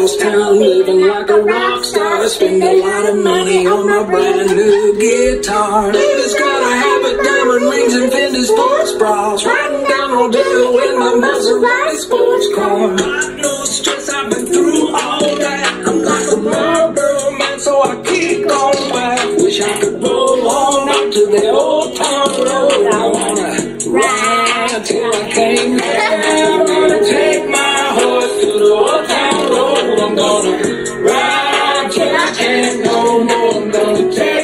old town. Living like a rock star. I spend a lot of money on my brand new guitar. Ladies gotta have it, diamond rings and Fendi sports bras. Riding down Rodeo in my Maserati sports car. No stress, I've been through all that. I'm like a Marlboro man, so I keep going back. Wish I could roll on up to the old town road. I wanna ride till I can't gonna take